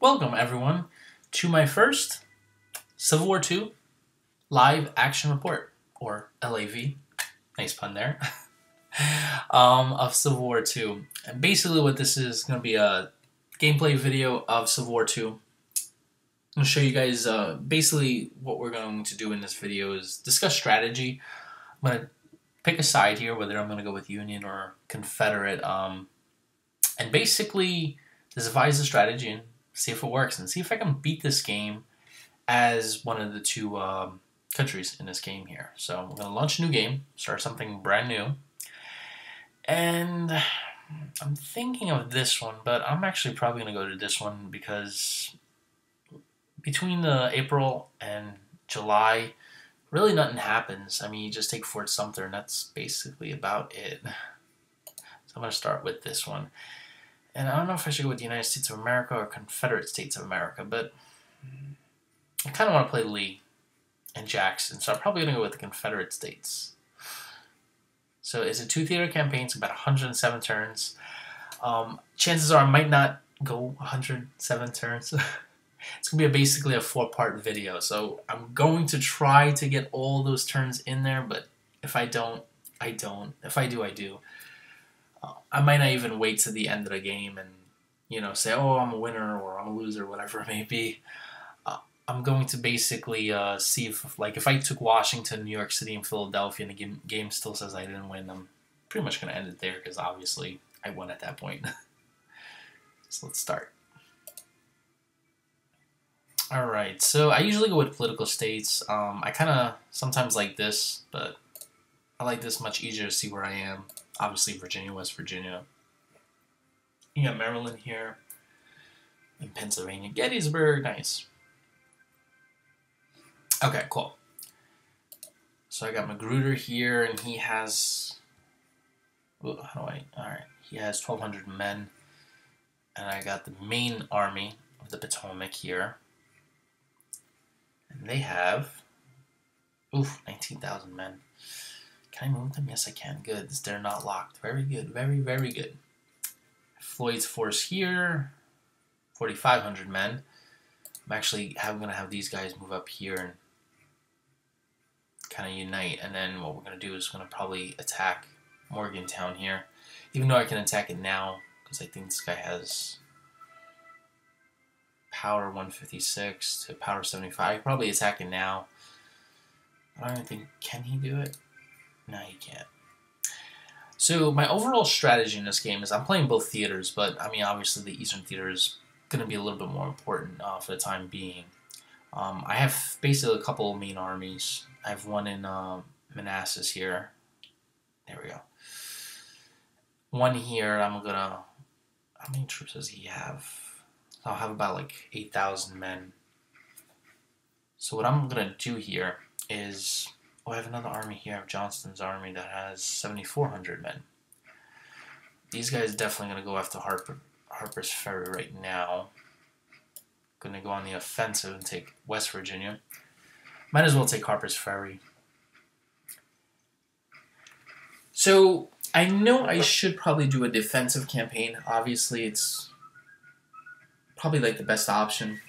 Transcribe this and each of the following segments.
Welcome, everyone, to my first Civil War II live action report, or LAV. Nice pun there. um, of Civil War II. And basically, what this is going to be a gameplay video of Civil War II. I'm going to show you guys uh, basically what we're going to do in this video is discuss strategy. I'm going to pick a side here, whether I'm going to go with Union or Confederate, um, and basically devise a strategy and see if it works and see if I can beat this game as one of the two um, countries in this game here. So I'm going to launch a new game, start something brand new. And I'm thinking of this one, but I'm actually probably going to go to this one because between the April and July, really nothing happens. I mean, you just take Fort Sumter, and that's basically about it. So I'm going to start with this one. And I don't know if I should go with the United States of America or Confederate States of America, but I kind of want to play Lee and Jackson, so I'm probably going to go with the Confederate States. So it's a two theater campaign, it's about 107 turns. Um, chances are I might not go 107 turns. it's going to be a, basically a four part video, so I'm going to try to get all those turns in there, but if I don't, I don't. If I do, I do. I might not even wait to the end of the game and you know say, oh, I'm a winner or I'm a loser, whatever it may be. Uh, I'm going to basically uh, see if, like, if I took Washington, New York City, and Philadelphia, and the game, game still says I didn't win, I'm pretty much going to end it there because obviously I won at that point. so let's start. All right, so I usually go with political states. Um, I kind of sometimes like this, but I like this much easier to see where I am obviously Virginia, West Virginia. You got Maryland here. and Pennsylvania. Gettysburg, nice. Okay, cool. So I got Magruder here, and he has. Ooh, how do I? Alright, he has 1,200 men. And I got the main army of the Potomac here. And they have. Oof, 19,000 men. Can I move them? Yes, I can. Good. They're not locked. Very good. Very, very good. Floyd's force here. 4,500 men. I'm actually going to have these guys move up here and kind of unite. And then what we're going to do is going to probably attack Morgantown here. Even though I can attack it now because I think this guy has power 156 to power 75. Probably attack it now. I don't even think, can he do it? No, you can't. So my overall strategy in this game is I'm playing both theaters, but I mean obviously the Eastern Theater is going to be a little bit more important uh, for the time being. Um, I have basically a couple of main armies. I have one in uh, Manassas here. There we go. One here. I'm gonna. How many troops does he have? I'll have about like eight thousand men. So what I'm gonna do here is Oh, I have another army here. I have Johnston's army that has 7,400 men. These guys definitely going to go after Harper, Harper's Ferry right now. Going to go on the offensive and take West Virginia. Might as well take Harper's Ferry. So, I know I should probably do a defensive campaign. Obviously, it's probably like the best option.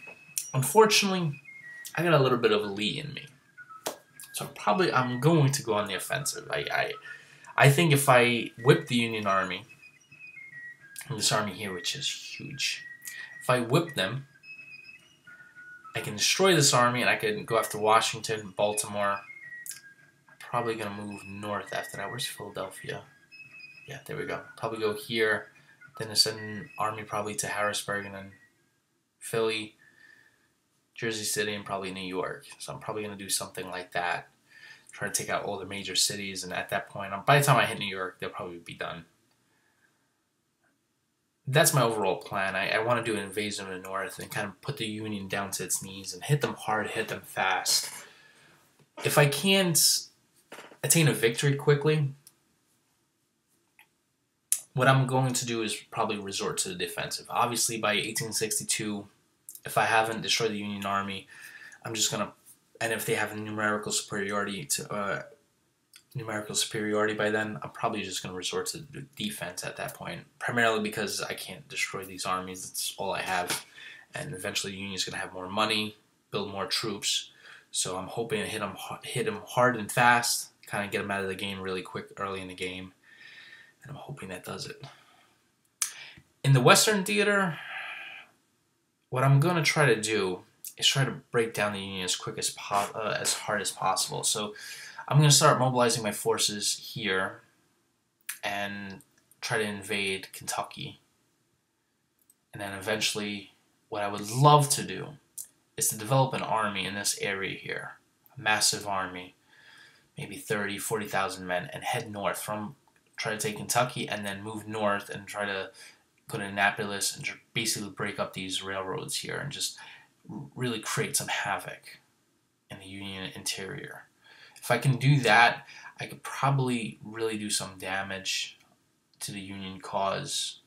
Unfortunately, I got a little bit of a Lee in me. So probably I'm going to go on the offensive. I, I, I think if I whip the Union Army, this army here, which is huge, if I whip them, I can destroy this army and I can go after Washington, Baltimore. Probably gonna move north after that. Where's Philadelphia? Yeah, there we go. Probably go here. Then send an army probably to Harrisburg and then Philly. Jersey City and probably New York. So I'm probably going to do something like that. Try to take out all the major cities, and at that point, um, by the time I hit New York, they'll probably be done. That's my overall plan. I, I want to do an invasion of the North and kind of put the Union down to its knees and hit them hard, hit them fast. If I can't attain a victory quickly, what I'm going to do is probably resort to the defensive. Obviously, by 1862, if I haven't destroyed the Union army, I'm just gonna, and if they have a numerical superiority to uh, numerical superiority by then, I'm probably just gonna resort to defense at that point. Primarily because I can't destroy these armies. That's all I have, and eventually the Union's to have more money, build more troops. So I'm hoping to hit them hit him hard and fast, kind of get them out of the game really quick early in the game, and I'm hoping that does it. In the Western Theater, what I'm going to try to do is try to break down the Union as quick as po- uh, as hard as possible. So I'm going to start mobilizing my forces here and try to invade Kentucky. And then eventually, what I would love to do is to develop an army in this area here, a massive army, maybe 30, 40,000 men, and head north from try to take Kentucky and then move north and try to go to Indianapolis and basically break up these railroads here and just really create some havoc in the Union interior. If I can do that, I could probably really do some damage to the Union cause,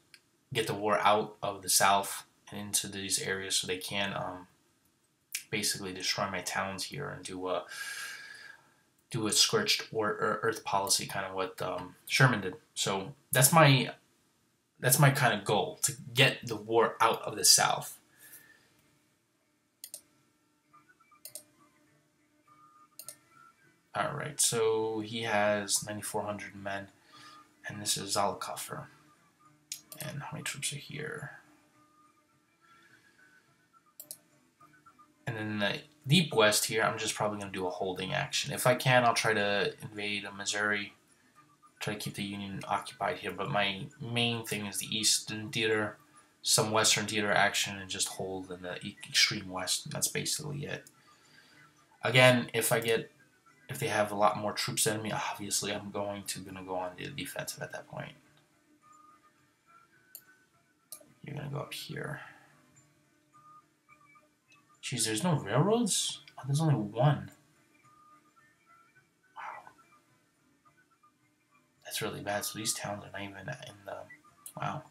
get the war out of the South and into these areas so they can um, basically destroy my towns here and do a do a scorched or earth policy, kind of what um, Sherman did. So that's my that's my kind of goal to get the war out of the South. All right, so he has 9,400 men, and this is Zollicoffer. And how many troops are here? And then the deep west here, I'm just probably going to do a holding action. If I can, I'll try to invade a Missouri, try to keep the Union occupied here. But my main thing is the eastern theater, some western theater action, and just hold in the extreme west. That's basically it. Again, if I get if they have a lot more troops than me, obviously I'm going to gonna go on the defensive at that point. You're gonna go up here. Jeez, there's no railroads? Oh, there's only one. That's really bad. So these towns are not even in the... Wow.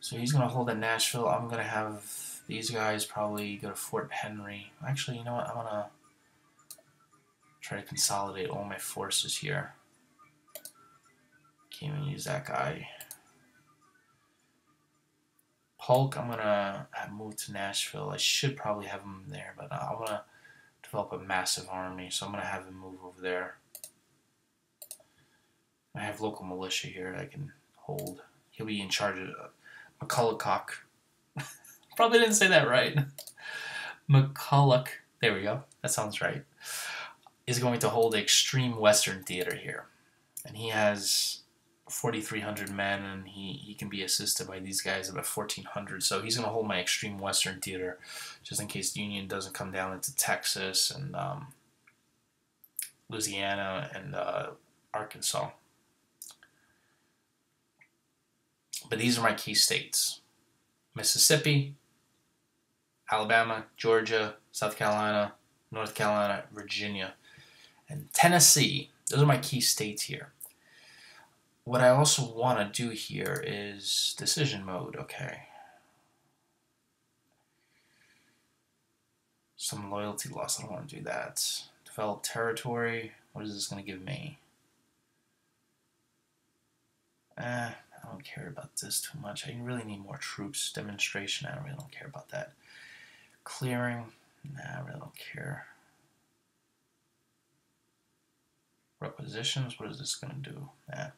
So he's gonna hold at Nashville. I'm gonna have these guys probably go to Fort Henry. Actually, you know what? I'm gonna try to consolidate all my forces here. Can't even use that guy. Polk, I'm gonna move to Nashville. I should probably have him there, but I want to develop a massive army, so I'm gonna have him move over there. I have local militia here I can hold. He'll be in charge of uh, McCulloch. probably didn't say that right. McCulloch. There we go. That sounds right is going to hold Extreme Western Theater here. And he has 4,300 men, and he, he can be assisted by these guys about 1,400. So he's going to hold my Extreme Western Theater just in case the Union doesn't come down into Texas and um, Louisiana and uh, Arkansas. But these are my key states Mississippi, Alabama, Georgia, South Carolina, North Carolina, Virginia and Tennessee. Those are my key states here. What I also want to do here is decision mode, okay. Some loyalty loss, I don't want to do that. Develop territory, what is this going to give me? Eh, I don't care about this too much. I really need more troops. Demonstration, I really don't care about that. Clearing, nah, I really don't care. Requisitions, what is this going to do? Yeah.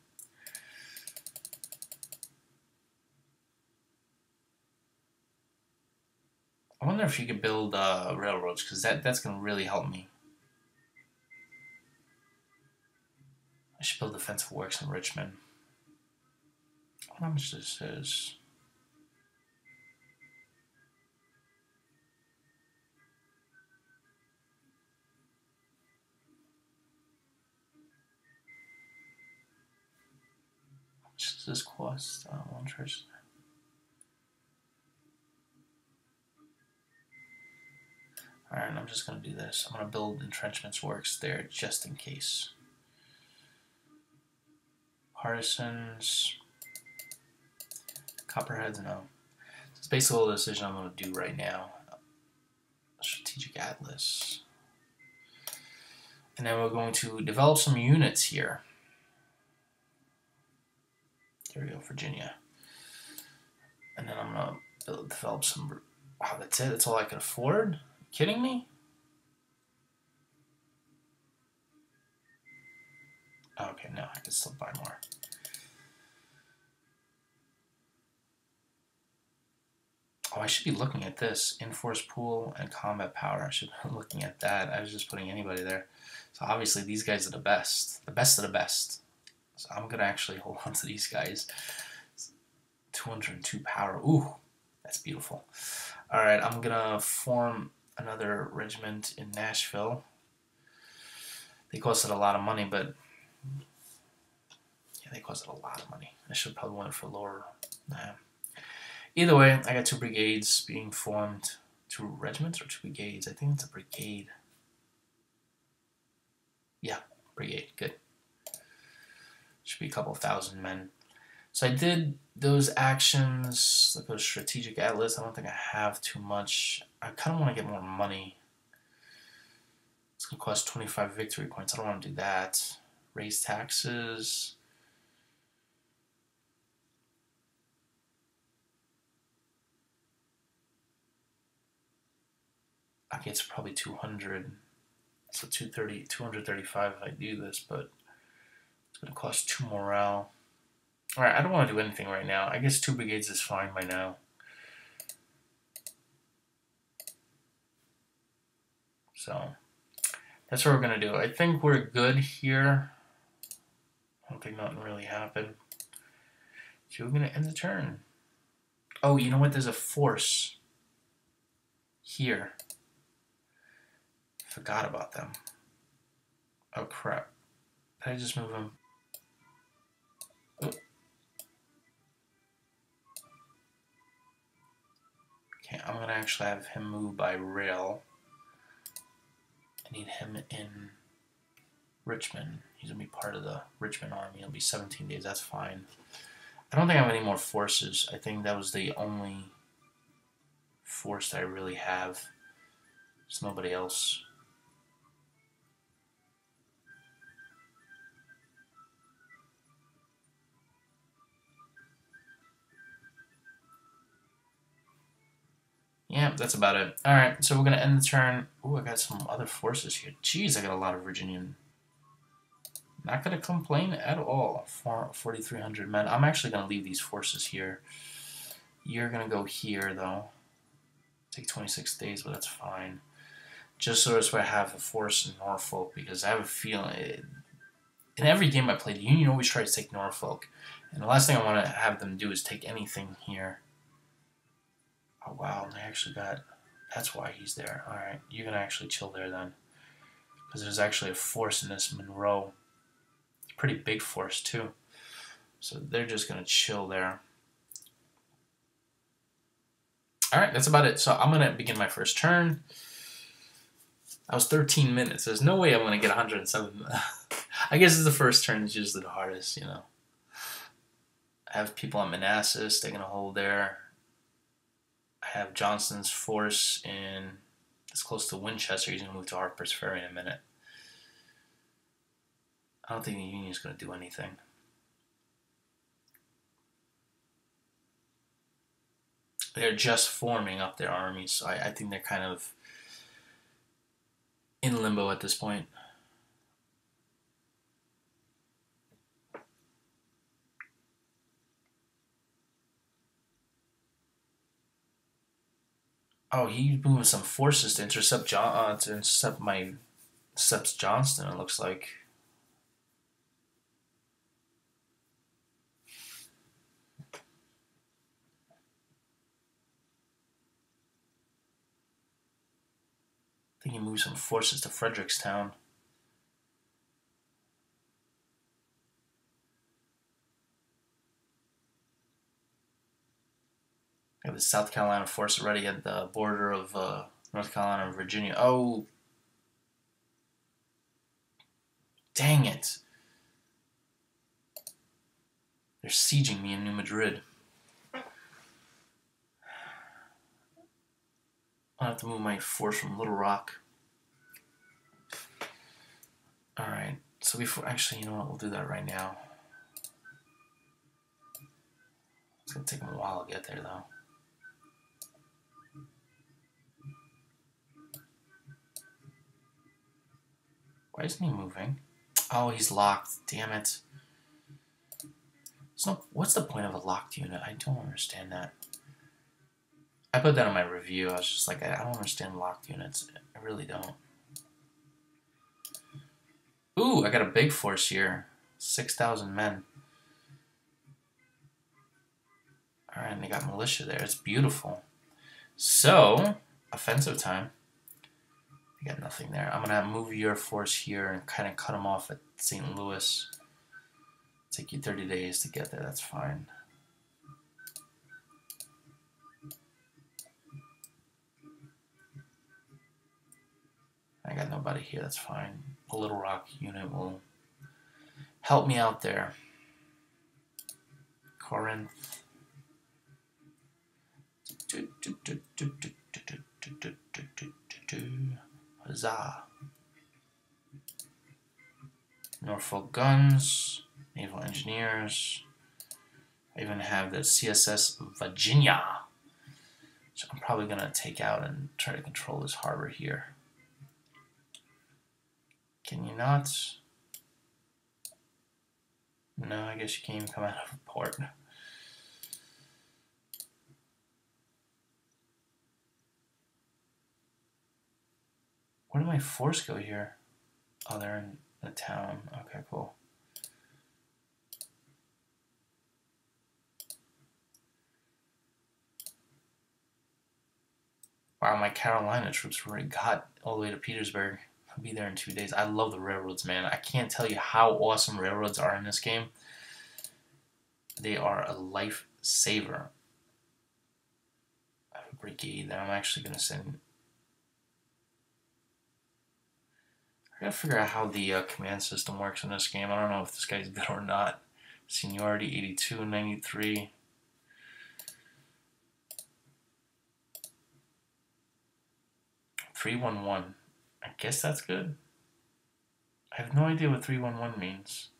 I wonder if you could build uh, railroads, because that, that's going to really help me. I should build defensive works in Richmond. How much this is? this cost? Uh, one church. Alright, I'm just going to do this. I'm going to build entrenchments works there just in case. Partisans. Copperheads, no. It's basically the decision I'm going to do right now. Strategic Atlas. And then we're going to develop some units here. There we go, Virginia. And then I'm going to develop some Wow, oh, that's it? That's all I can afford? kidding me? Okay, no, I can still buy more. Oh, I should be looking at this. Enforce pool and combat power. I should be looking at that. I was just putting anybody there. So obviously these guys are the best. The best of the best. So I'm going to actually hold on to these guys. 202 power. Ooh, that's beautiful. All right, I'm going to form another regiment in Nashville. They costed a lot of money, but yeah, they costed a lot of money. I should probably went for lower. Nah. Either way, I got two brigades being formed. Two regiments or two brigades? I think it's a brigade. Yeah, brigade. Good. Should be a couple thousand men. So I did those actions, like those strategic atlas. I don't think I have too much. I kind of want to get more money. It's going to cost 25 victory points. I don't want to do that. Raise taxes. Okay, it's probably 200. So 230, 235 if I do this, but it's going to cost 2 morale. Alright, I don't want to do anything right now. I guess 2 brigades is fine by now. So, that's what we're going to do. I think we're good here. I don't think nothing really happened. So we're going to end the turn. Oh, you know what? There's a force here. Forgot about them. Oh crap. Did I just move them? Okay, I'm gonna actually have him move by rail. I need him in Richmond. He's gonna be part of the Richmond army. It'll be 17 days. That's fine. I don't think I have any more forces. I think that was the only force that I really have. There's nobody else. Yeah, that's about it. Alright, so we're going to end the turn. Ooh, I got some other forces here. Jeez, I got a lot of Virginian. Not going to complain at all. 4,300 men. I'm actually going to leave these forces here. You're going to go here, though. Take 26 days, but that's fine. Just so as I have a force in Norfolk, because I have a feeling... It, in every game I play, the Union always tries to take Norfolk. And the last thing I want to have them do is take anything here. Oh wow, they actually got. That's why he's there. All right, you're gonna actually chill there then, because there's actually a force in this Monroe. Pretty big force too. So they're just gonna chill there. All right, that's about it. So I'm gonna begin my first turn. I was 13 minutes. There's no way I'm gonna get 107. I guess it's the first turn is usually the hardest, you know. I have people on Manassas. They're gonna hold there. I have Johnston's force in it's close to Winchester. He's to move to Harper's Ferry in a minute. I don't think the Union's to do anything. They're just forming up their armies, so I, I think they're kind of in limbo at this point. Oh, he's moving some forces to intercept John uh, to intercept my intercepts Johnston. It looks like. I think he moved some forces to Frederickstown. Got the South Carolina force already at the border of uh, North Carolina and Virginia. Oh. Dang it. They're sieging me in New Madrid. I'll have to move my force from Little Rock. Alright, so before, actually, you know what, we'll do that right now. It's gonna take them a while to get there, though. Why isn't he moving? Oh, he's locked. Damn it. So, what's the point of a locked unit? I don't understand that. I put that on my review. I was just like, I don't understand locked units. I really don't. Ooh, I got a big force here. 6,000 men. Alright, and they got militia there. It's beautiful. So, offensive time. You got nothing there. I'm going to move your force here and kind of cut them off at St. Louis. Take you 30 days to get there. That's fine. I got nobody here. That's fine. A Little Rock unit will help me out there. Corinth. Huzzah. Norfolk guns, naval engineers. I even have the CSS Virginia. So I'm probably going to take out and try to control this harbor here. Can you not? No, I guess you can't even come out of a port. Where did my force go here? Oh, they're in the town. Okay, cool. Wow, my Carolina troops already got all the way to Petersburg. I'll be there in two days. I love the railroads, man. I can't tell you how awesome railroads are in this game. They are a lifesaver. I have a brigade that I'm actually going to send I gotta figure out how the uh, command system works in this game. I don't know if this guy's good or not. Seniority 82, 93. Three one one. I guess that's good. I have no idea what three one one means.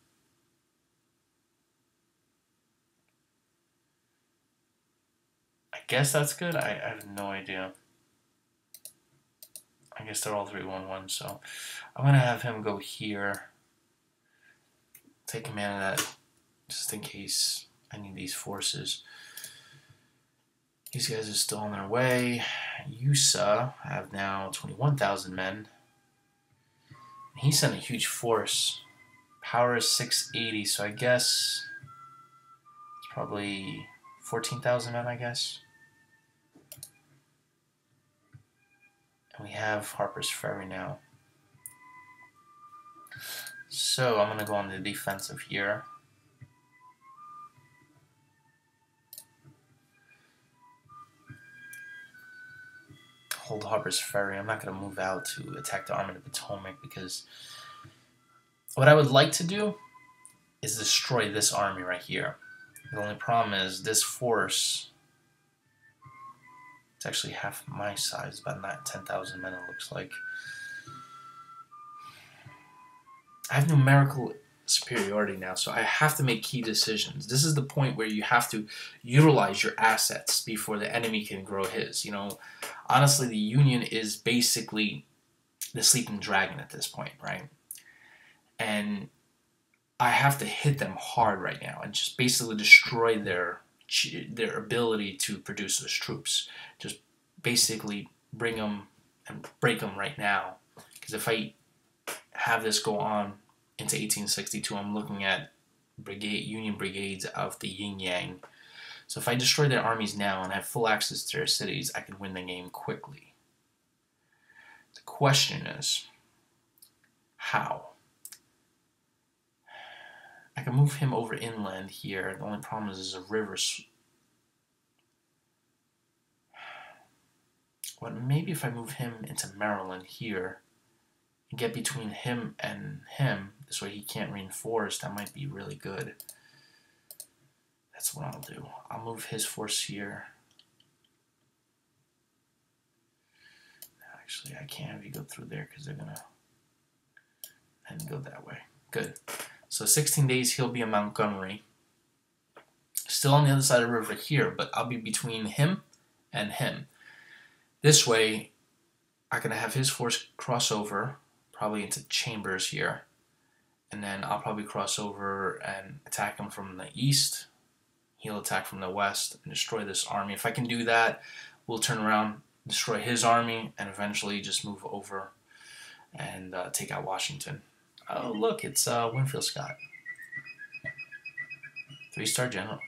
I guess that's good. I, I have no idea. I guess they're all 311, so I'm going to have him go here. Take command of that just in case I need these forces. These guys are still on their way. Yusa have now 21,000 men. He sent a huge force. Power is 680, so I guess it's probably 14,000 men, I guess. We have Harper's Ferry now. So I'm going to go on the defensive here. Hold Harper's Ferry. I'm not going to move out to attack the Army of the Potomac because what I would like to do is destroy this army right here. The only problem is this force it's actually half my size, about not 10,000 men it looks like. I have numerical superiority now, so I have to make key decisions. This is the point where you have to utilize your assets before the enemy can grow his. You know, honestly, the Union is basically the sleeping dragon at this point, right? And I have to hit them hard right now and just basically destroy their their ability to produce those troops. Just basically bring them and break them right now. Because if I have this go on into 1862, I'm looking at brigade Union brigades of the Yin Yang. So if I destroy their armies now and have full access to their cities, I can win the game quickly. The question is, how? I can move him over inland here. The only problem is there's a river. But maybe if I move him into Maryland here and get between him and him, this way he can't reinforce, that might be really good. That's what I'll do. I'll move his force here. Actually, I can't you go through there because they're going to and go that way. Good. So 16 days he'll be in Montgomery. Still on the other side of the river here, but I'll be between him and him. This way, I can have his force cross over probably into Chambers here. And then I'll probably cross over and attack him from the east. He'll attack from the west and destroy this army. If I can do that, we'll turn around, destroy his army, and eventually just move over and uh, take out Washington. Oh, look, it's uh, Winfield Scott. Three star general.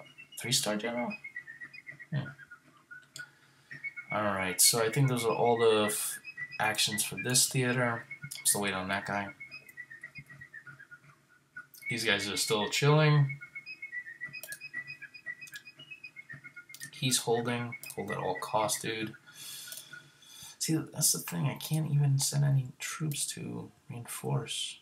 Three star general? Hmm. Alright, so I think those are all the actions for this theater. Still wait on that guy. These guys are still chilling. He's holding. Hold at all costs, dude. See, that's the thing. I can't even send any troops to reinforce.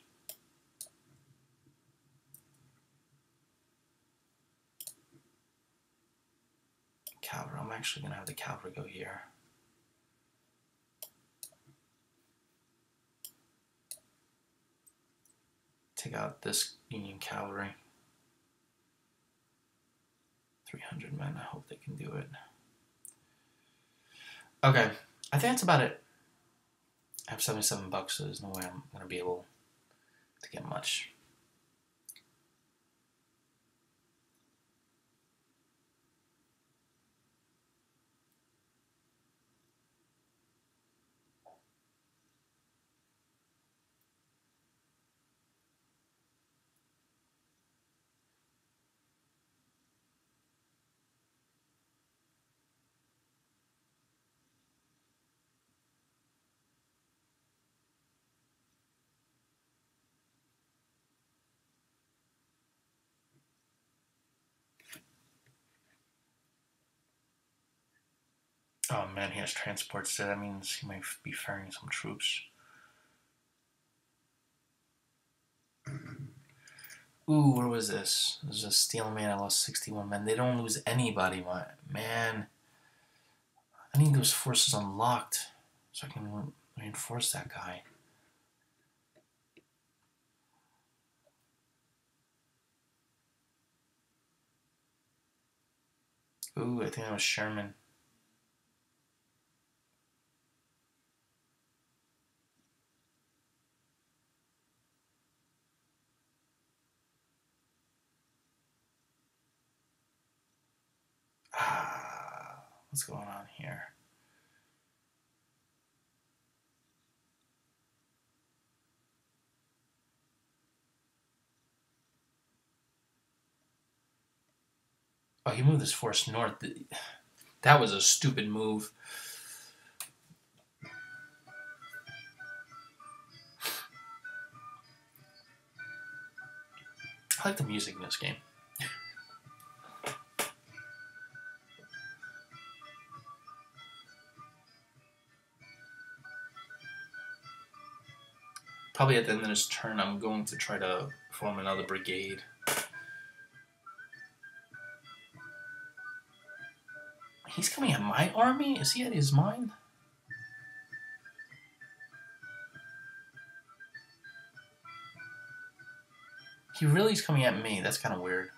Cavalry. I'm actually going to have the cavalry go here. Take out this Union cavalry. 300 men. I hope they can do it. Okay. I think that's about it. I have 77 bucks, so there's no way I'm going to be able to get much. Oh man, he has transports there. That means he might be ferrying some troops. Ooh, where was this? This was a steel man. I lost 61 men. They don't lose anybody, my man. I need those forces unlocked so I can reinforce that guy. Ooh, I think that was Sherman. What's going on here? Oh, he moved his force north. That was a stupid move. I like the music in this game. Probably at the end of this turn, I'm going to try to form another brigade. He's coming at my army? Is he at his mine? He really is coming at me. That's kind of weird.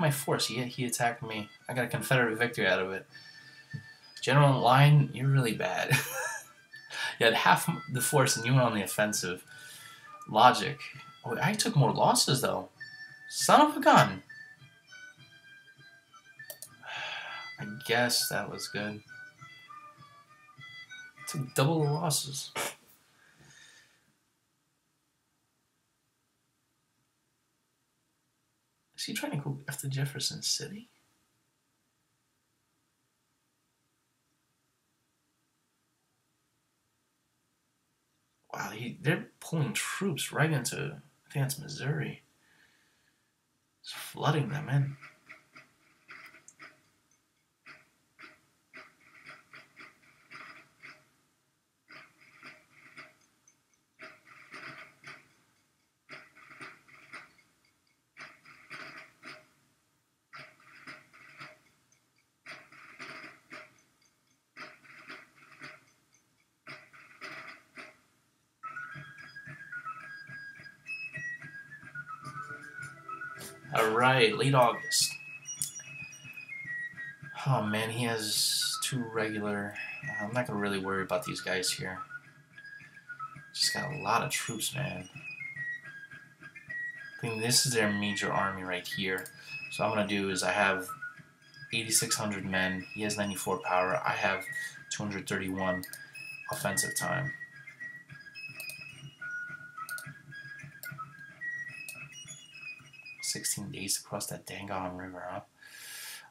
My force. He, he attacked me. I got a Confederate victory out of it. General Lyon, you're really bad. you had half the force and you went on the offensive. Logic. Oh, I took more losses, though. Son of a gun. I guess that was good. Took double the losses. He trying to go after Jefferson City? Wow, he, they're pulling troops right into, I think that's Missouri. It's flooding them in. Late August. Oh man, he has two regular. Uh, I'm not gonna really worry about these guys here. Just got a lot of troops, man. I think this is their major army right here. So I'm gonna do is I have 8,600 men. He has 94 power. I have 231 offensive time. Sixteen days to cross that dang river, huh?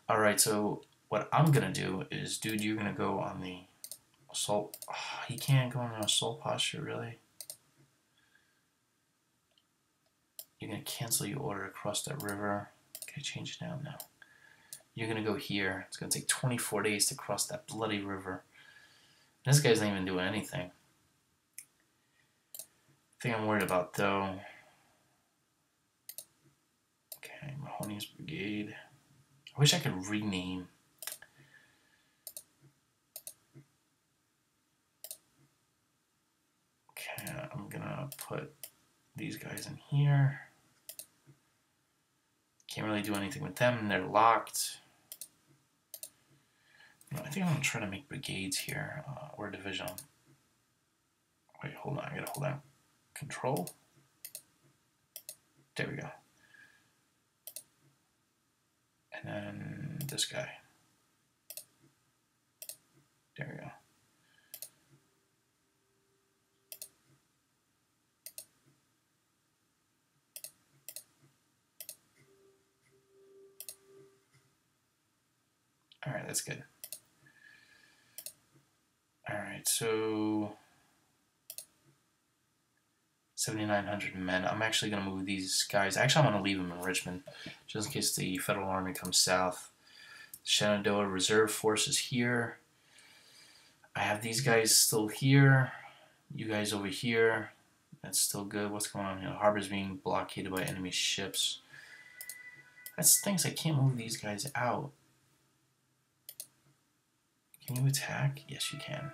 All right, so what I'm gonna do is, dude, you're gonna go on the assault. Oh, he can't go on an assault posture, really. You're gonna cancel your order across that river. I change it now? No. You're gonna go here. It's gonna take 24 days to cross that bloody river. This guy's not even doing anything. Thing I'm worried about though. Okay, Mahone's Brigade. I wish I could rename. Okay, I'm gonna put these guys in here. Can't really do anything with them, they're locked. I think I'm gonna try to make brigades here, uh, or division. Wait, hold on, I gotta hold on. Control. There we go. And then this guy. There we go. All right, that's good. All right, so 7,900 men. I'm actually going to move these guys. Actually, I'm going to leave them in Richmond, just in case the Federal Army comes south. Shenandoah Reserve Force is here. I have these guys still here. You guys over here. That's still good. What's going on here? The harbor's being blockaded by enemy ships. That's things I can't move these guys out. Can you attack? Yes, you can.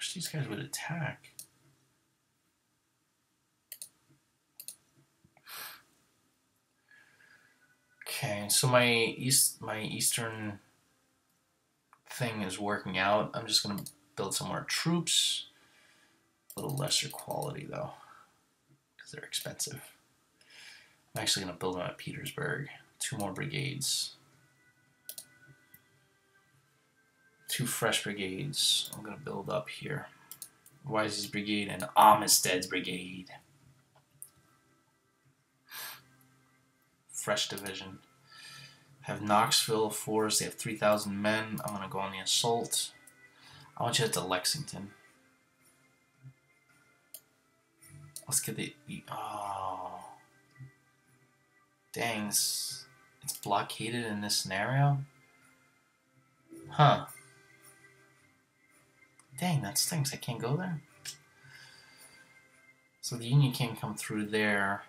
Wish these guys would attack. Okay, so my east my eastern thing is working out. I'm just gonna build some more troops. A little lesser quality though, because they're expensive. I'm actually gonna build them at Petersburg two more brigades. Two fresh brigades I'm going to build up here. Wise's brigade and Armistead's brigade. Fresh division. Have Knoxville force. They have 3,000 men. I'm going to go on the assault. I want you to head to Lexington. Let's get the... Oh. Dang It's, it's blockaded in this scenario? Huh. Dang, that stinks. I can't go there. So the Union can't come through there.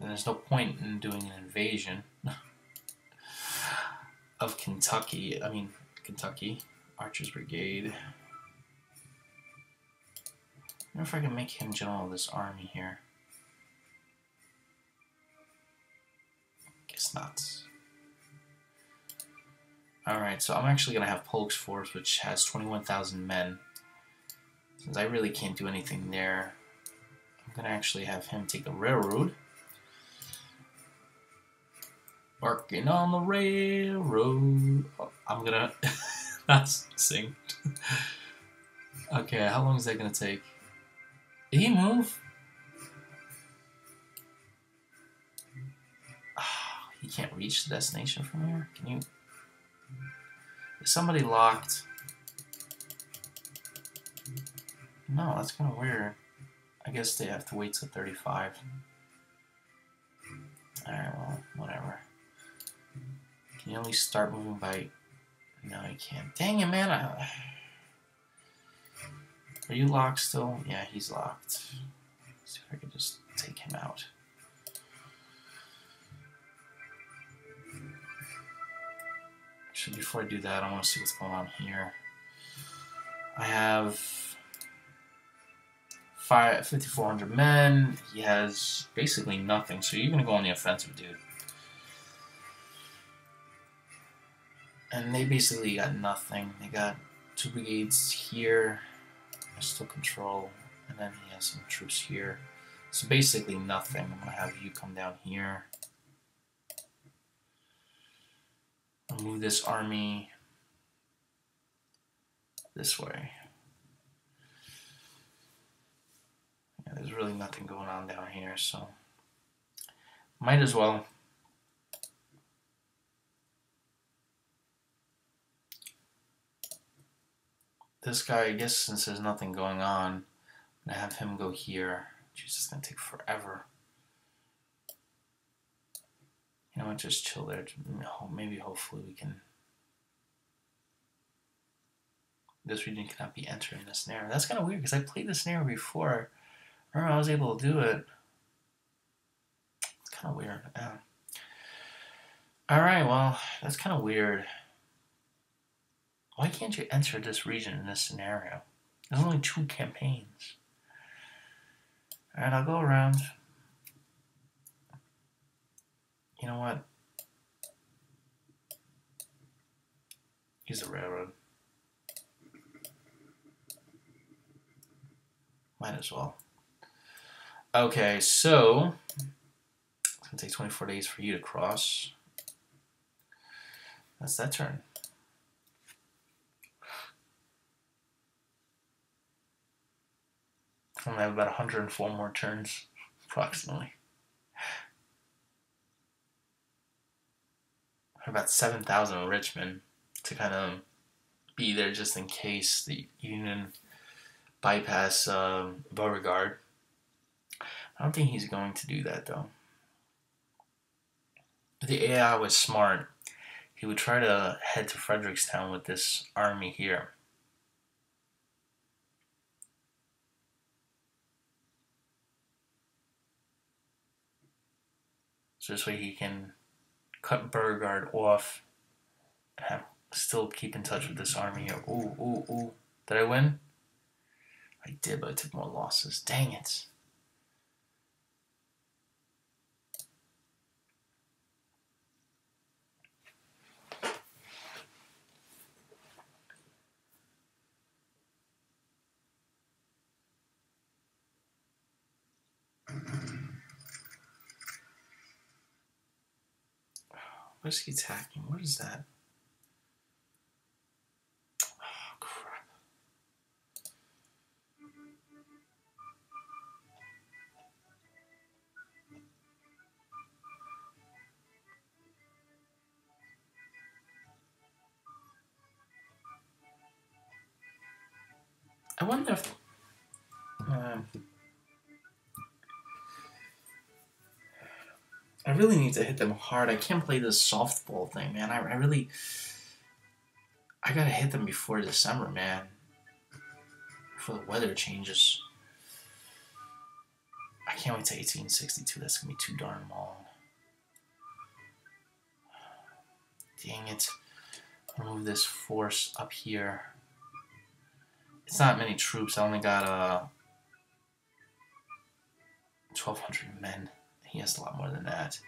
And there's no point in doing an invasion of Kentucky. I mean, Kentucky. Archer's Brigade. I wonder if I can make him general of this army here. Guess not. Alright, so I'm actually going to have Polk's force, which has 21,000 men. Since I really can't do anything there, I'm going to actually have him take a railroad. Working on the railroad. Oh, I'm going to not sing. okay, how long is that going to take? Did he move? Ah, he can't reach the destination from here? Can you? Somebody locked? No, that's kind of weird. I guess they have to wait till 35. Alright, well, whatever. Can you only start moving by... No, you can't. Dang it, man! I... Are you locked still? Yeah, he's locked. Let's see if I can just take him out. Actually, before I do that, I want to see what's going on here. I have five, 5,400 men. He has basically nothing, so you're going to go on the offensive, dude. And they basically got nothing. They got two brigades here, I still control, and then he has some troops here. So basically nothing. I'm going to have you come down here. I'll move this army this way. Yeah, there's really nothing going on down here, so might as well. This guy, I guess since there's nothing going on, I'm gonna have him go here. Jesus, it's gonna take forever. You know just chill there. Maybe hopefully we can this region cannot be entered in the scenario. That's kind of weird because I played the scenario before. I Remember, I was able to do it. It's kind of weird. Yeah. All right, well, that's kind of weird. Why can't you enter this region in this scenario? There's only two campaigns. All right, I'll go around. You know what? Use the railroad. Might as well. Okay, so it's gonna take 24 days for you to cross. That's that turn. I'm gonna have about 104 more turns, approximately. About 7,000 Richmond to kind of be there just in case the Union bypass um, Beauregard. I don't think he's going to do that though. If the AI was smart, he would try to head to Frederickstown with this army here. So this way he can cut Beauregard off still keep in touch with this army here. Ooh, ooh, ooh. Did I win? I did, but I took more losses. Dang it. What's he attacking? What is that? I wonder if. Um, I really need to hit them hard. I can't play this softball thing, man. I, I really. I gotta hit them before December, man. Before the weather changes. I can't wait to 1862. That's gonna be too darn long. Dang it. I'll move this force up here. It's not many troops. I only got uh, 1,200 men. He has a lot more than that.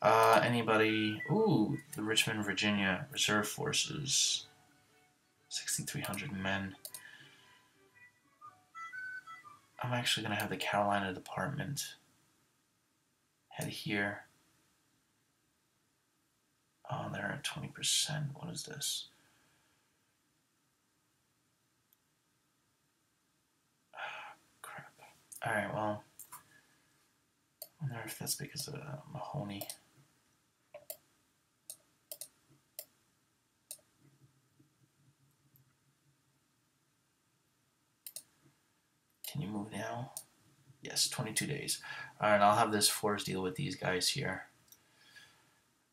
Uh, anybody? Ooh, the Richmond, Virginia Reserve Forces. 6,300 men. I'm actually going to have the Carolina Department head here. Oh, they're at 20%. What is this? Crap. Alright, well. I wonder if that's because of uh, Mahoney. Can you move now? Yes, 22 days. Alright, I'll have this force deal with these guys here.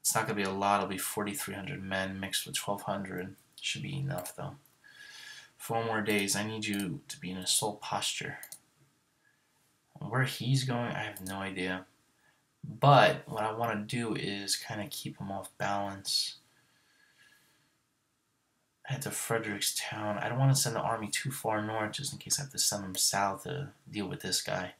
It's not going to be a lot. It'll be 4,300 men mixed with 1,200. Should be enough, though. Four more days. I need you to be in a assault posture. Where he's going, I have no idea. But what I want to do is kind of keep him off balance head to Frederickstown. I don't want to send the army too far north just in case I have to send them south to deal with this guy.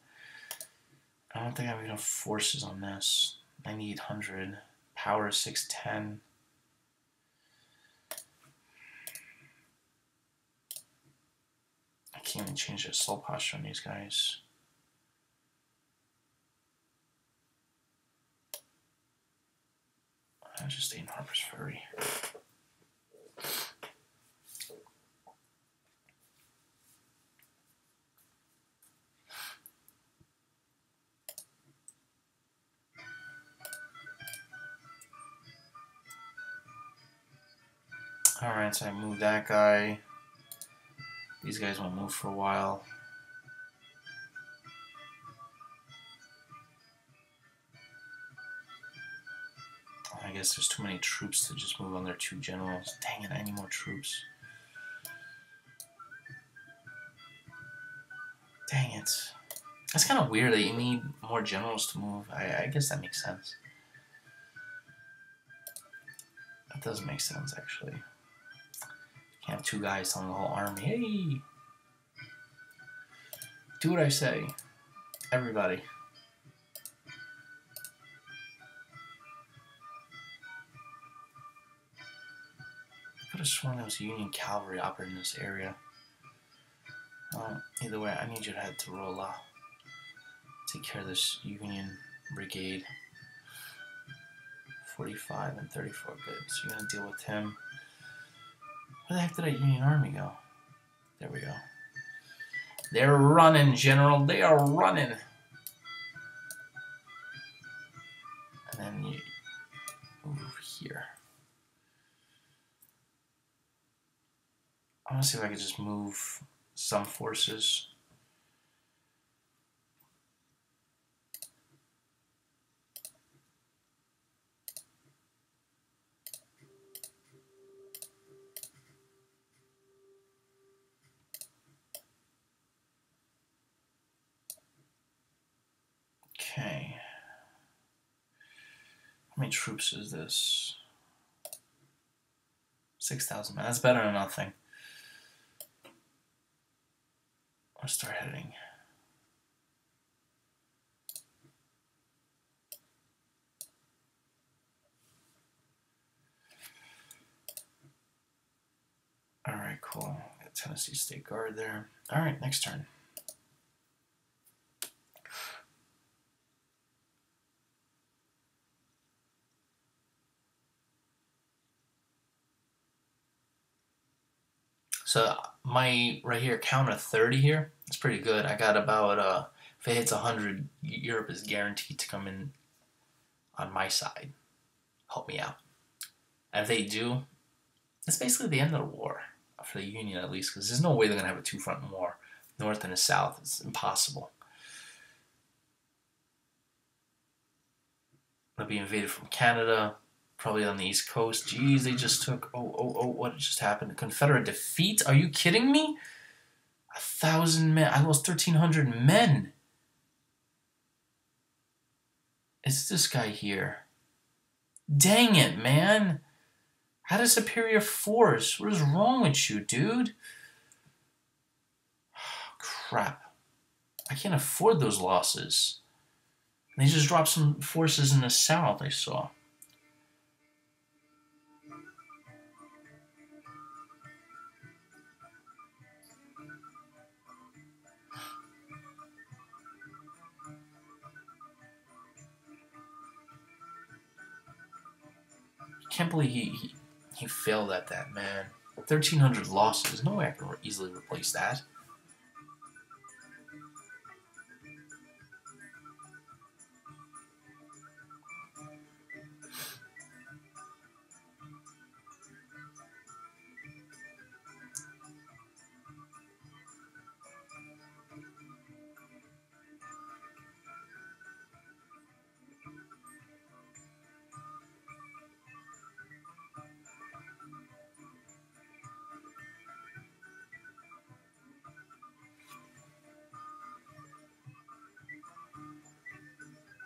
I don't think I have enough forces on this. 9800. Power 610. I can't even change the assault posture on these guys. I just stay in Harper's Ferry. Alright, so I move that guy. These guys won't move for a while. Guess there's too many troops to just move on their two generals. Dang it, I need more troops. Dang it. That's kind of weird that you need more generals to move. I, I guess that makes sense. That doesn't make sense, actually. Can't have two guys telling the whole army, hey, do what I say. Everybody. Could have sworn there was Union cavalry operating in this area. Well, either way, I need you to head to Rolla. Take care of this Union brigade. 45 and 34, good. So you're to deal with him. Where the heck did that Union Army go? There we go. They're running, General. They are running. And then you move here. I want to see if I can just move some forces. Okay. How many troops is this? 6,000 men. That's better than nothing. Let's start heading. Alright, cool. Got Tennessee State Guard there. Alright, next turn. So my right here count of 30 here, it's pretty good. I got about uh if it hits 100, Europe is guaranteed to come in on my side. Help me out. And if they do, it's basically the end of the war for the Union at least because there's no way they're going to have a two-front war, north and the south. It's impossible. They'll be invaded from Canada, probably on the East Coast. Jeez, they just took. Oh, oh, oh! What just happened? Confederate defeat? Are you kidding me? A thousand men. I lost thirteen hundred men. It's this guy here. Dang it, man! Had a superior force. What is wrong with you, dude? Oh, crap. I can't afford those losses. They just dropped some forces in the south, I saw. Can't believe he, he, he failed at that, man. 1,300 losses. No way I can easily replace that.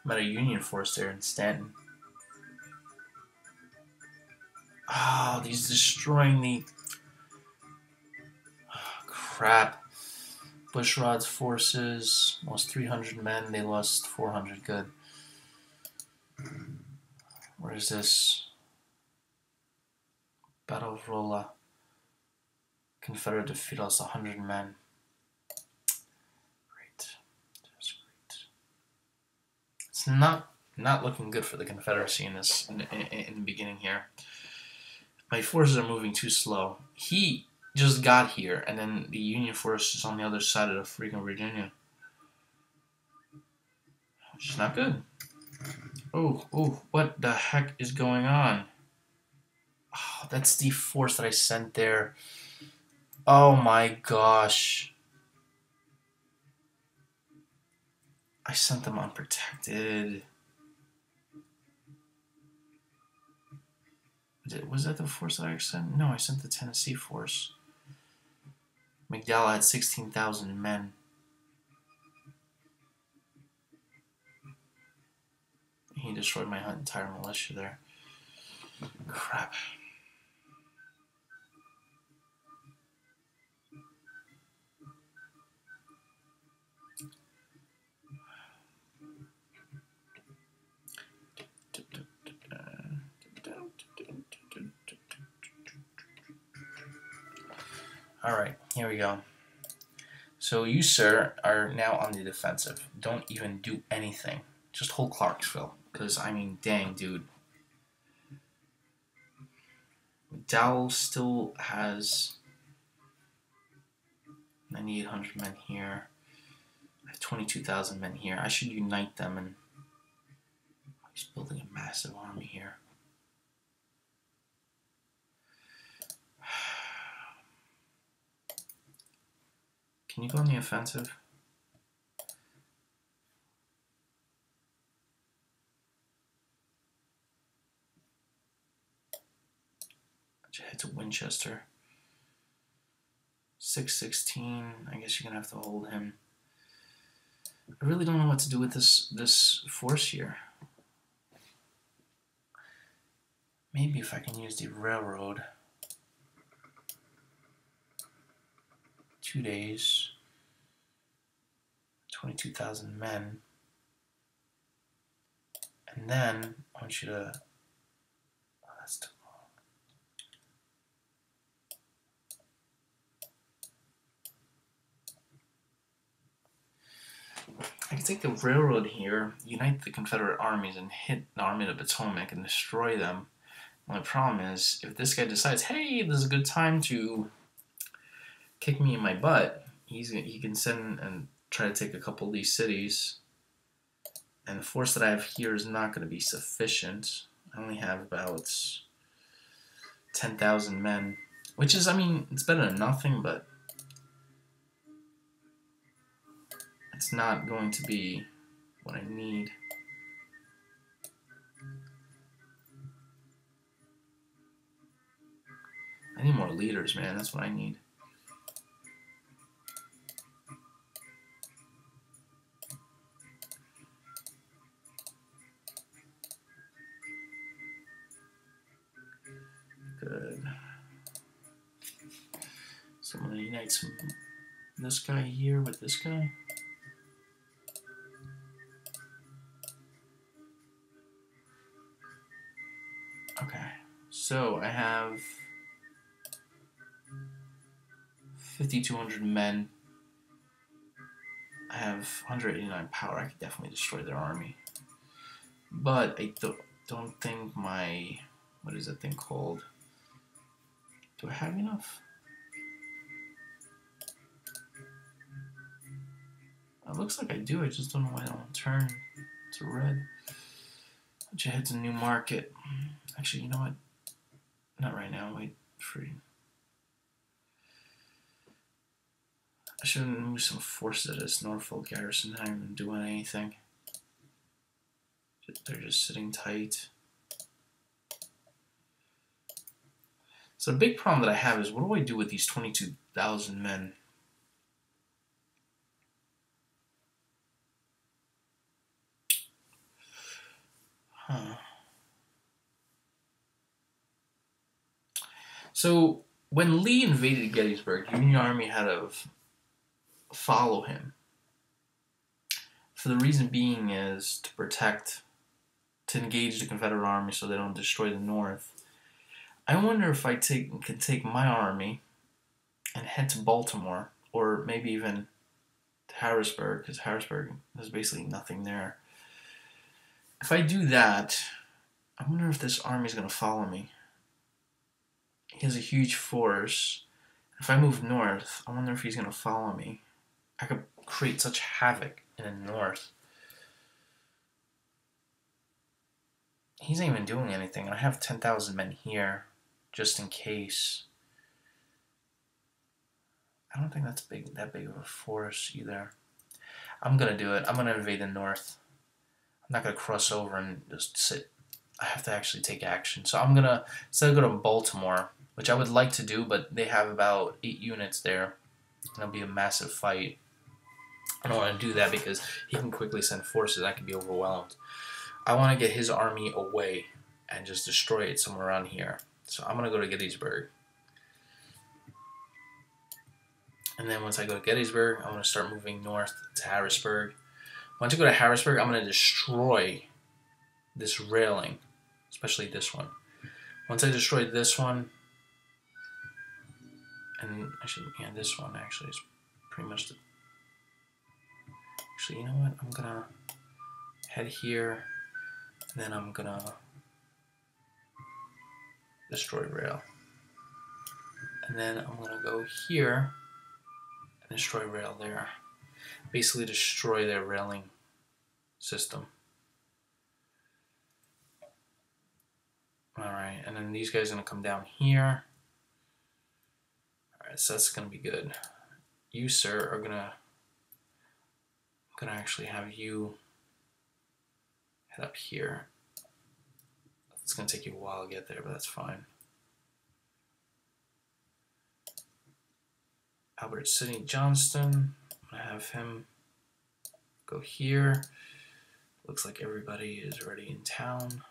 Met a Union force there in Stanton. Oh, he's destroying the oh, crap. Bushrod's forces lost 300 men. They lost 400. Good. Where is this? Battle of Rolla. Confederate defeat lost 100 men. Great. Just great. It's not not looking good for the Confederacy in this in, in, the beginning here. My forces are moving too slow. He just got here, and then the Union forces on the other side of the freaking Virginia. Which is not good. Oh, oh, what the heck is going on? Oh, that's the force that I sent there. Oh my gosh. I sent them unprotected. Was that the force that I sent? No, I sent the Tennessee force. McDowell had 16,000 men. He destroyed my entire militia there. Crap. Alright, here we go. So you, sir, are now on the defensive. Don't even do anything. Just hold Clarksville. Because, I mean, dang, dude. Dowell still has 9,800 men here. I have 22,000 men here. I should unite them and he's building a massive army here. Can you go on the offensive? Head to Winchester. 616. I guess you're gonna have to hold him. I really don't know what to do with this this force here. Maybe if I can use the railroad. Two days, 22,000 men. And then I want you to, oh, that's too long. I can take the railroad here, unite the Confederate armies, and hit the Army of the Potomac and destroy them. My problem is, if this guy decides, hey, this is a good time to kick me in my butt, he's he can send and try to take a couple of these cities. And the force that I have here is not going to be sufficient. I only have about 10,000 men, which is, I mean, it's better than nothing, but it's not going to be what I need. I need more leaders, man. That's what I need. Some this guy here with this guy. Okay, so I have 5,200 men. I have 189 power. I could definitely destroy their army. But I th don't think my... What is that thing called? Do I have enough? It looks like I do, I just don't know why I don't turn to red. I head to New Market. Actually, you know what? Not right now, wait, free. I should move some forces at this Norfolk garrison, I haven't been doing anything. They're just sitting tight. So the big problem that I have is what do I do with these 22,000 men? Huh. So when Lee invaded Gettysburg, Union Army had to follow him. For the reason being is to protect, to engage the Confederate Army so they don't destroy the North. I wonder if I take can take my army and head to Baltimore or maybe even to Harrisburg because Harrisburg there's basically nothing there. If I do that, I wonder if this army is gonna follow me. He has a huge force. If I move north, I wonder if he's gonna follow me. I could create such havoc in the north. He's not even doing anything. And I have 10,000 men here, just in case. I don't think that's big, that big of a force either. I'm gonna do it. I'm gonna invade the north. I'm not gonna cross over and just sit. I have to actually take action. So I'm gonna instead of go to Baltimore, which I would like to do, but they have about eight units there. It'll be a massive fight. I don't want to do that because he can quickly send forces. I could be overwhelmed. I want to get his army away and just destroy it somewhere around here. So I'm gonna go to Gettysburg. And then once I go to Gettysburg, I'm going to start moving north to Harrisburg. Once I go to Harrisburg, I'm going to destroy this railing, especially this one. Once I destroy this one, and actually, yeah, this one actually is pretty much the. Actually, you know what? I'm gonna head here, and then I'm gonna destroy rail. And then I'm gonna go here and destroy rail there. Basically destroy their railing system. Alright, and then these guys are going to come down here. Alright, so that's going to be good. You, sir, are going to... I'm going to actually have you head up here. It's going to take you a while to get there, but that's fine. Albert Sidney Johnston. I'm gonna have him go here. Looks like everybody is already in town.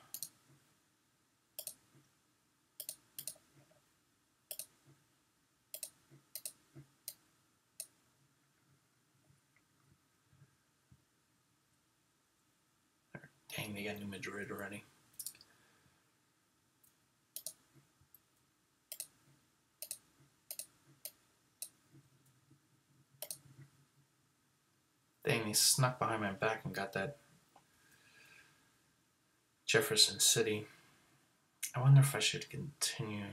Dang, they got New Madrid already. Dang, he snuck behind my back and got that Jefferson City. I wonder if I should continue.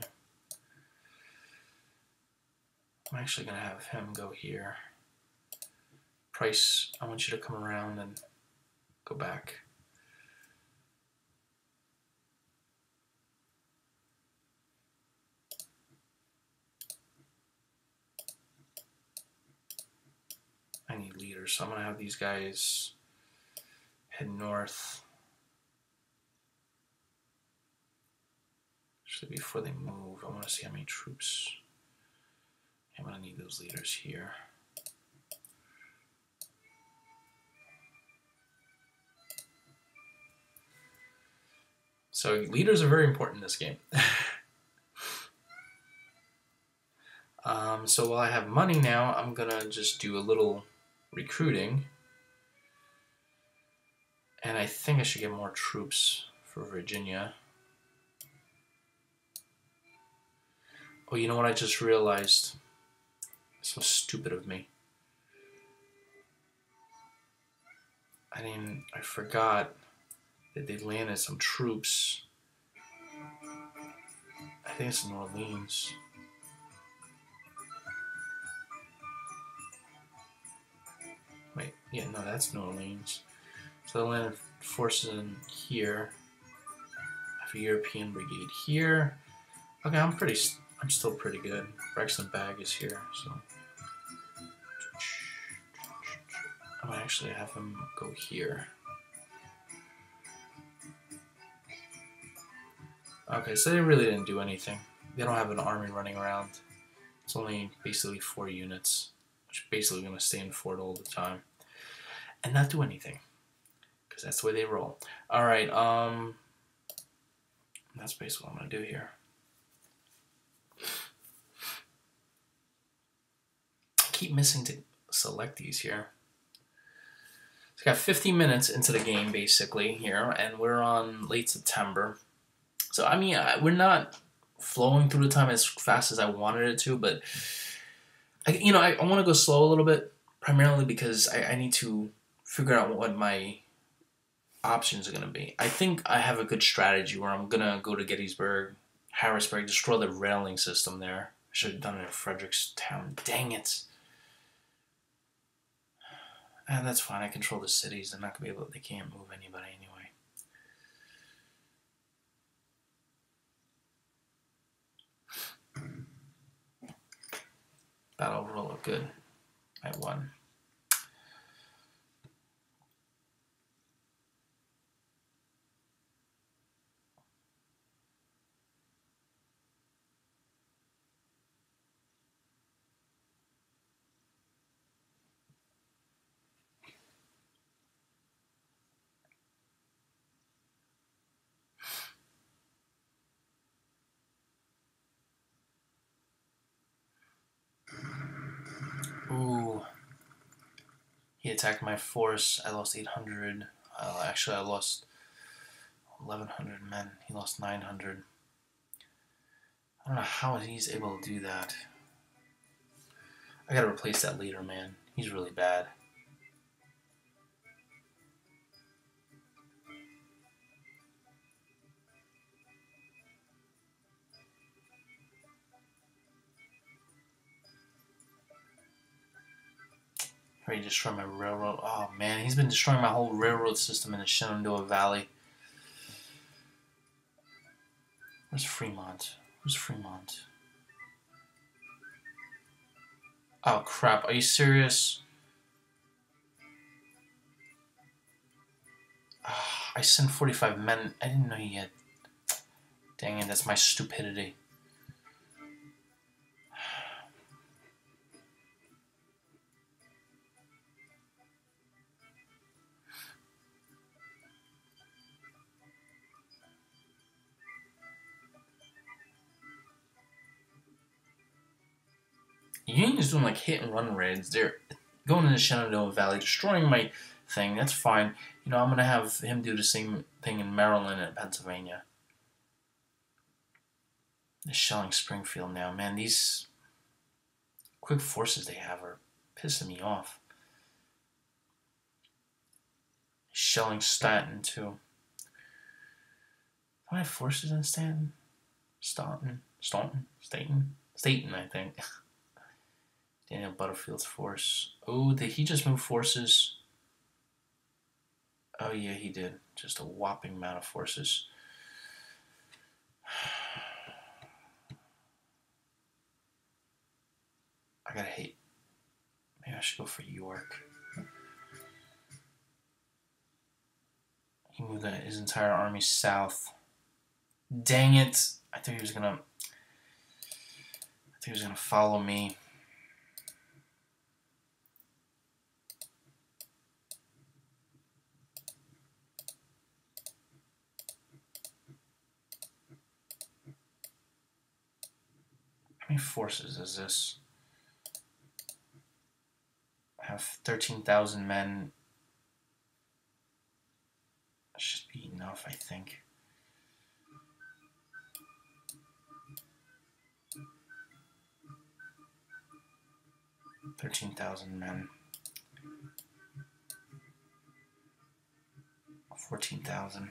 I'm actually going to have him go here. Price, I want you to come around and go back. Leaders, so I'm going to have these guys head north. Actually, before they move, I want to see how many troops. I'm going to need those leaders here. So leaders are very important in this game. um, so while I have money now, I'm going to just do a little recruiting. And I think I should get more troops for Virginia. Oh, you know what I just realized? So stupid of me. I mean, I forgot that they landed some troops. I think it's New Orleans. Yeah, no, that's New Orleans. So the land forces in here. I have a European brigade here. Okay, I'm pretty. I'm still pretty good. Braxton Bragg is here, so. I'm gonna actually have him go here. Okay, so they really didn't do anything. They don't have an army running around. It's only basically four units Which basically going to stay in fort all the time and not do anything because that's the way they roll. All right, um, that's basically what I'm going to do here. keep missing to select these here. So got 50 minutes into the game basically here, and we're on late September. So I mean, we're not flowing through the time as fast as I wanted it to, but I, you know, I, I want to go slow a little bit, primarily because I, I need to figure out what my options are going to be. I think I have a good strategy where I'm going to go to Gettysburg, Harrisburg, destroy the railing system there. I should have done it in Frederickstown. Dang it. And that's fine. I control the cities. They're not going to be able. They can't move anybody anyway. Battle roll good. I won. Ooh. He attacked my force. I lost 800. Uh, actually, I lost 1,100 men. He lost 900. I don't know how he's able to do that. I gotta replace that leader, man. He's really bad. Ready to destroy my railroad. Oh man, he's been destroying my whole railroad system in the Shenandoah Valley. Where's Fremont? Where's Fremont? Oh crap, are you serious? Oh, I sent 45 men. I didn't know he had. Dang it, that's my stupidity. Union's doing like hit and run raids. They're going into Shenandoah Valley, destroying my thing. That's fine. You know, I'm gonna have him do the same thing in Maryland and Pennsylvania. They're shelling Springfield now. Man, these quick forces they have are pissing me off. Shelling Staunton too. Do I have forces in Stanton? Staunton? Staunton? Staten? Staten, I think. Daniel Butterfield's force. Oh, did he just move forces? Oh, yeah, he did. Just a whopping amount of forces. I gotta hate. Maybe I should go for York. He moved his entire army south. Dang it! I thought he was gonna. I thought he was gonna follow me. How many forces is this? I have 13,000 men. That should be enough, I think. Thirteen thousand men. Fourteen thousand.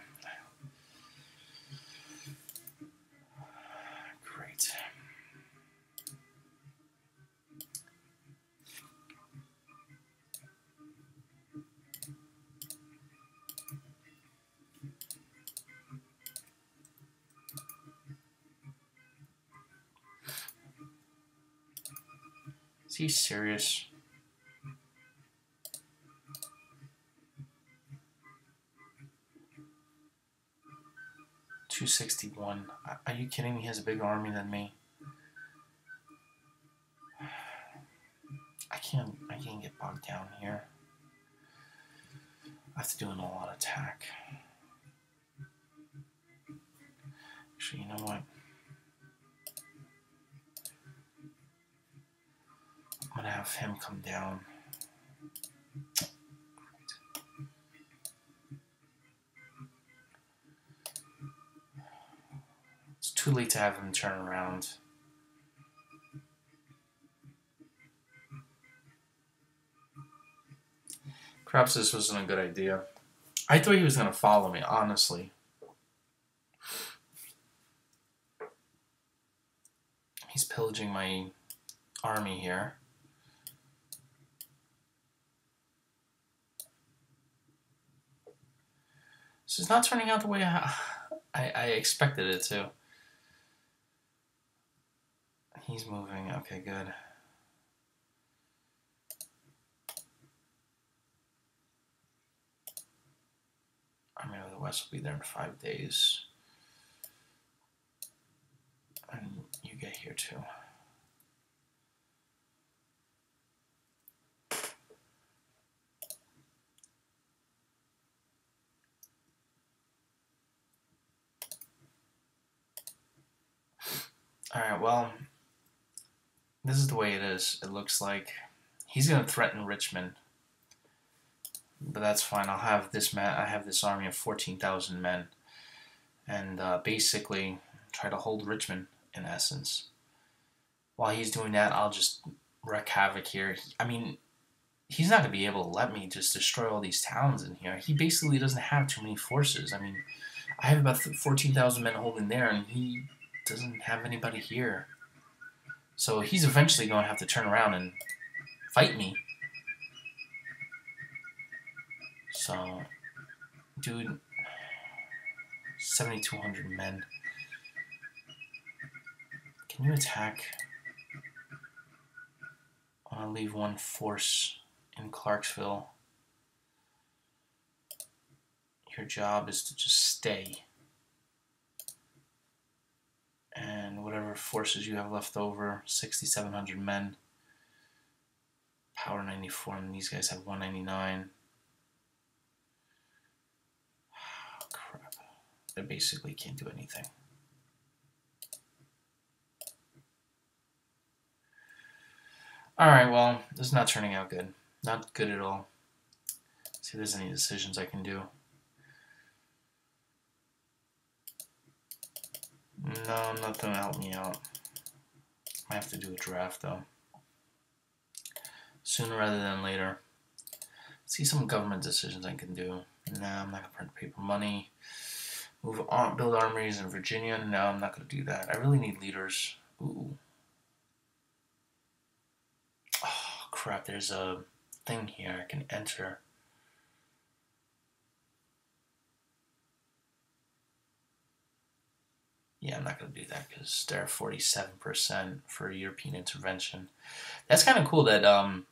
Is he serious? Two sixty one. Are you kidding me? He has a bigger army than me. I can't. I can't get bogged down here. I have to do an all-out attack. Him come down. It's too late to have him turn around. Perhaps this wasn't a good idea. I thought he was going to follow me, honestly. He's pillaging my army here. Is not turning out the way I, I, I expected it to. He's moving. Okay, good. Army of the West will be there in five days. And you get here too. Alright, well, this is the way it is. It looks like he's going to threaten Richmond but that's fine. I'll have this man. I have this army of fourteen thousand men, and uh, basically try to hold Richmond in essence. While he's doing that, I'll just wreak havoc here. I mean, he's not gonna be able to let me just destroy all these towns in here. He basically doesn't have too many forces. I mean, I have about fourteen thousand men holding there, and he doesn't have anybody here. So he's eventually going to have to turn around and fight me So, dude, 7,200 men. Can you attack? I want to leave one force in Clarksville. Your job is to just stay. And whatever forces you have left over, 6,700 men. Power 94, and these guys have 199. Crap! I basically can't do anything. Alright, well, this is not turning out good. Not good at all. See if there's any decisions I can do. No, nothing to help me out. I have to do a draft, though. Sooner rather than later. See some government decisions I can do. Nah, I'm not to print paper money. Move on, build armories in Virginia. No, I'm not going to do that. I really need leaders. Ooh. Oh, crap. There's a thing here I can enter. Yeah, I'm not going to do that because they're 47% for European intervention. That's kind of cool that um,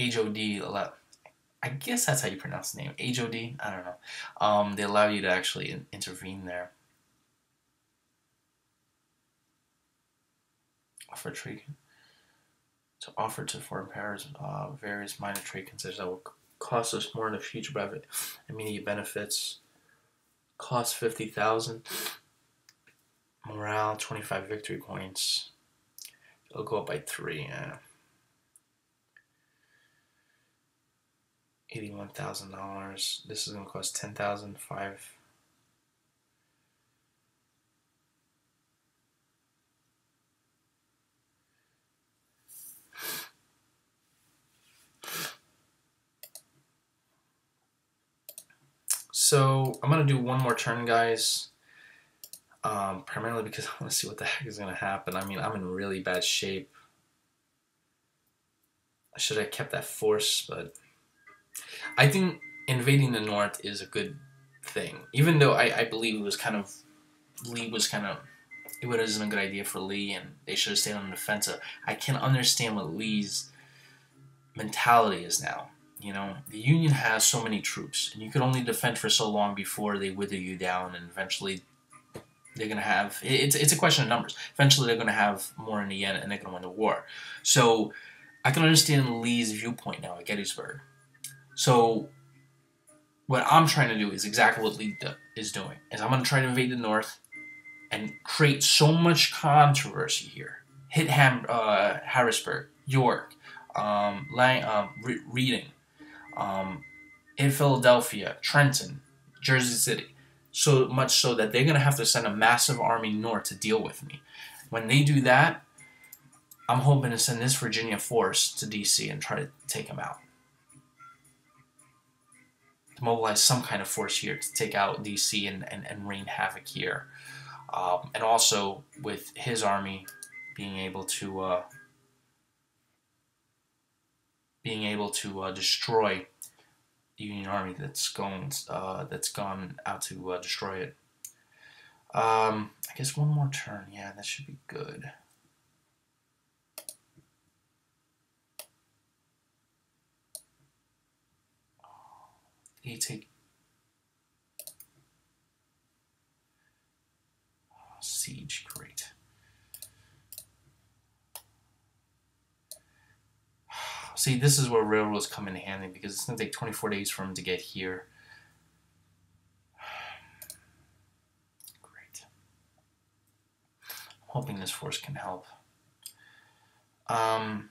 HOD I guess that's how you pronounce the name. HOD? I don't know. Um, they allow you to actually intervene there. Offer trade to offer to foreign powers uh, various minor trade concessions that will cost us more in the future, but immediate benefits. Cost fifty thousand. Morale twenty five victory points. It'll go up by three. Yeah. eighty-one thousand dollars. This is gonna cost ten thousand five. So I'm gonna do one more turn, guys. Um, primarily because I want to see what the heck is gonna happen. I mean, I'm in really bad shape. I should have kept that force, but I think invading the north is a good thing, even though I, I believe it was kind of Lee was kind of it wasn't a good idea for Lee, and they should have stayed on the defensive. I can understand what Lee's mentality is now. You know, the Union has so many troops, and you can only defend for so long before they wither you down, and eventually they're gonna have. It's it's a question of numbers. Eventually, they're gonna have more in the end, and they're gonna win the war. So, I can understand Lee's viewpoint now at Gettysburg. So what I'm trying to do is exactly what Lee is doing. Is I'm going to try to invade the north and create so much controversy here. Hit Ham, uh, Harrisburg, York, um, Lang, um, Re- Reading, um, in Philadelphia, Trenton, Jersey City. So much so that they're going to have to send a massive army north to deal with me. When they do that, I'm hoping to send this Virginia force to DC and try to take them out. To mobilize some kind of force here to take out DC and, and, and rain havoc here. Um, and also with his army being able to uh, being able to uh, destroy Union Army that's going uh, that's gone out to uh, destroy it. Um, I guess one more turn. Yeah, that should be good. He take siege. Great. See, this is where railroads come in handy because it's going to take 24 days for them to get here. Great. I'm hoping this force can help. Um,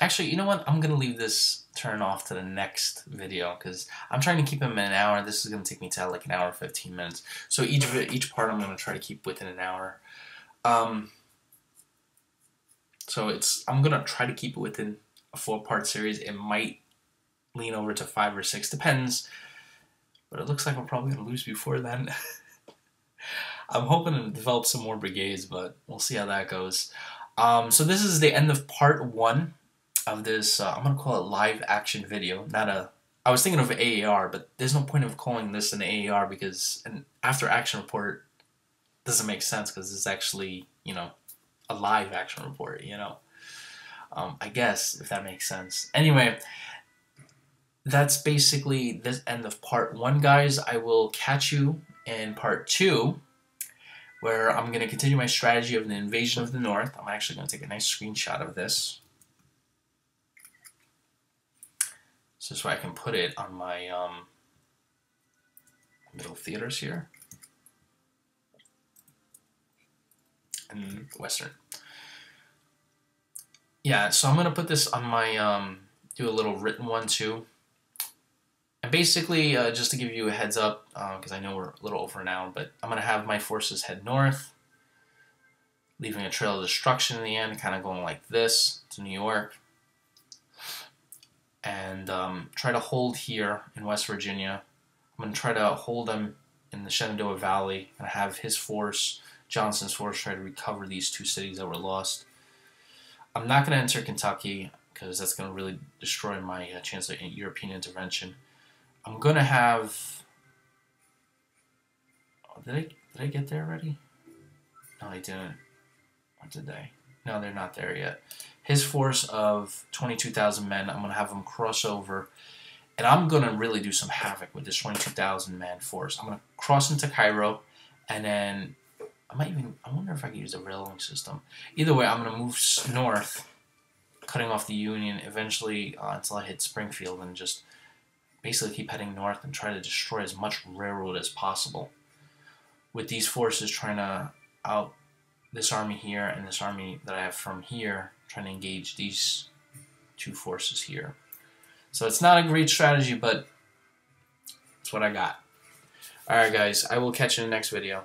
actually, you know what? I'm going to leave this turn off to the next video because I'm trying to keep them in an hour. This is going to take me to like an hour 15 minutes. So each each part I'm going to try to keep within an hour. Um, so it's I'm going to try to keep it within a four part series. It might lean over to five or six, depends. But it looks like I'm probably going to lose before then. I'm hoping to develop some more brigades, but we'll see how that goes. Um, so this is the end of part one of this. Uh, I'm going to call it live action video, not a. I was thinking of AAR, but there's no point of calling this an AAR because an after action report doesn't make sense because it's actually you know a live action report. You know. Um, I guess, if that makes sense. Anyway, that's basically the end of part one, guys. I will catch you in part two, where I'm going to continue my strategy of the invasion of the North. I'm actually going to take a nice screenshot of this. So this way I can put it on my um, middle theaters here. And Western yeah, so I'm gonna put this on my um, do a little written one too. And basically, uh, just to give you a heads up, because uh, I know we're a little over now, but I'm gonna have my forces head north, leaving a trail of destruction in the end, kind of going like this to New York, and um, try to hold here in West Virginia. I'm gonna try to hold them in the Shenandoah Valley and have his force, Johnson's force, try to recover these two cities that were lost. I'm not going to enter Kentucky because that's going to really destroy my uh, chance of European intervention. I'm going to have. Oh, did I did I get there already? No, I didn't. Or did they? No, they're not there yet. His force of 22,000 men, I'm going to have them cross over. And I'm going to really do some havoc with this 22,000 man force. I'm going to cross into Cairo and then I might even, I wonder if I could use a railroad system. Either way, I'm going to move north, cutting off the Union eventually uh, until I hit Springfield and just basically keep heading north and try to destroy as much railroad as possible. With these forces trying to out this army here and this army that I have from here, trying to engage these two forces here. So it's not a great strategy, but it's what I got. Alright guys, I will catch you in the next video.